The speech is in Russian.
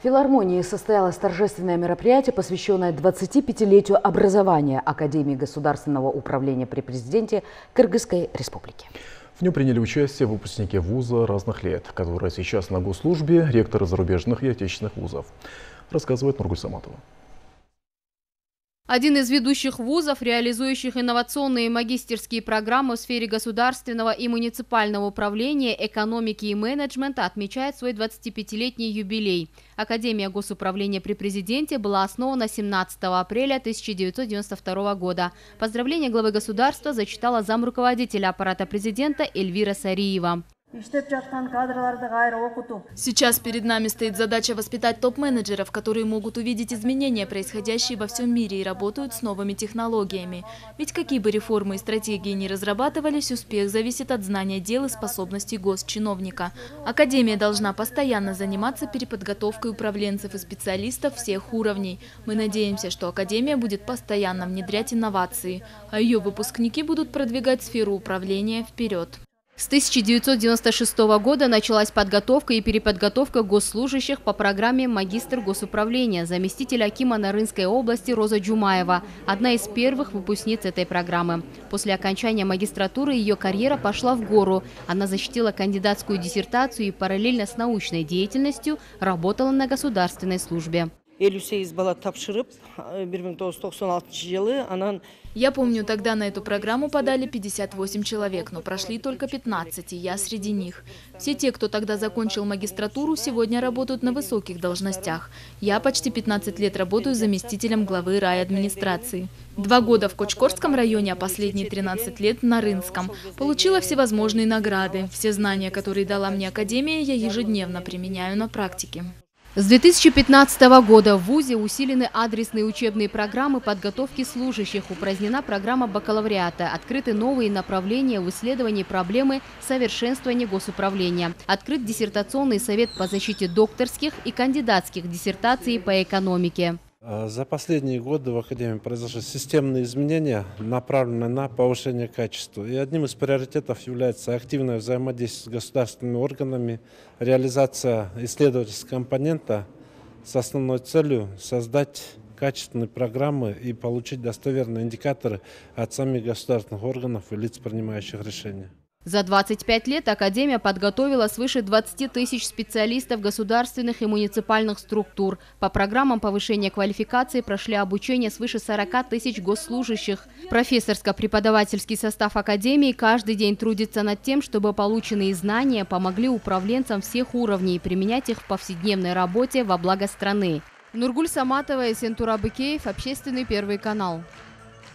Филармонии состоялось торжественное мероприятие, посвященное 25-летию образования Академии государственного управления при президенте Кыргызской республики. В нем приняли участие выпускники вуза разных лет, которые сейчас на госслужбе, ректоры зарубежных и отечественных вузов, рассказывает Нургуль Саматова. Один из ведущих вузов, реализующих инновационные магистерские программы в сфере государственного и муниципального управления, экономики и менеджмента, отмечает свой 25-летний юбилей. Академия госуправления при президенте была основана 17 апреля 1992 года. Поздравление главы государства зачитала замруководителя аппарата президента Эльвира Сариева. Сейчас перед нами стоит задача воспитать топ-менеджеров, которые могут увидеть изменения, происходящие во всем мире и работают с новыми технологиями. Ведь какие бы реформы и стратегии ни разрабатывались, успех зависит от знания дел и способностей госчиновника. Академия должна постоянно заниматься переподготовкой управленцев и специалистов всех уровней. Мы надеемся, что Академия будет постоянно внедрять инновации, а ее выпускники будут продвигать сферу управления вперед. С 1996 года началась подготовка и переподготовка госслужащих по программе «Магистр госуправления», заместитель Акима Нарынской области Роза Джумаева, одна из первых выпускниц этой программы. После окончания магистратуры ее карьера пошла в гору. Она защитила кандидатскую диссертацию и параллельно с научной деятельностью работала на государственной службе. 58 бала тапшырып 1996 жылы анан я помню, тогда на эту программу подали 58 человек, но прошли только 15, и я среди них. Все те, кто тогда закончил магистратуру, сегодня работают на высоких должностях. Я почти 15 лет работаю заместителем главы райадминистрации. Два года в Кочкорском районе, а последние 13 лет на Рынском. Получила всевозможные награды. Все знания, которые дала мне Академия, я ежедневно применяю на практике. С 2015 года в ВУЗе усилены адресные учебные программы подготовки служащих, упразднена программа бакалавриата, открыты новые направления в исследовании проблемы совершенствования госуправления, открыт диссертационный совет по защите докторских и кандидатских диссертаций по экономике. А, за последние годы в Академии произошли системные изменения, направленные на повышение качества. И одним из приоритетов является активное взаимодействие с государственными органами, реализация исследовательского компонента с основной целью создать качественные программы и получить достоверные индикаторы от самих государственных органов и лиц, принимающих решения. За 25 лет Академия подготовила свыше 20 тысяч специалистов государственных и муниципальных структур. По программам повышения квалификации прошли обучение свыше 40 тысяч госслужащих. Профессорско-преподавательский состав Академии каждый день трудится над тем, чтобы полученные знания помогли управленцам всех уровней применять их в повседневной работе во благо страны. Нургуль Саматова и Сентура Быкеев, Общественный первый канал.